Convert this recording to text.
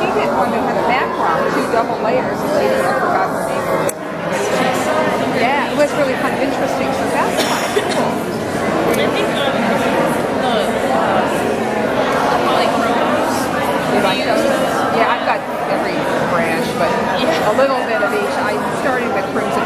she did one that had a background, two double layers, and lady, I forgot her name. Yeah, it was really kind of interesting. So that's. I think the uh, uh, Yeah, I've got every branch, but yeah. a little bit of each. I started with crimson.